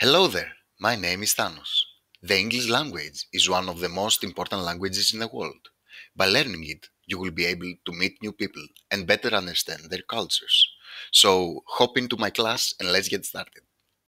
Hello there, my name is Thanos. The English language is one of the most important languages in the world. By learning it, you will be able to meet new people and better understand their cultures. So hop into my class and let's get started.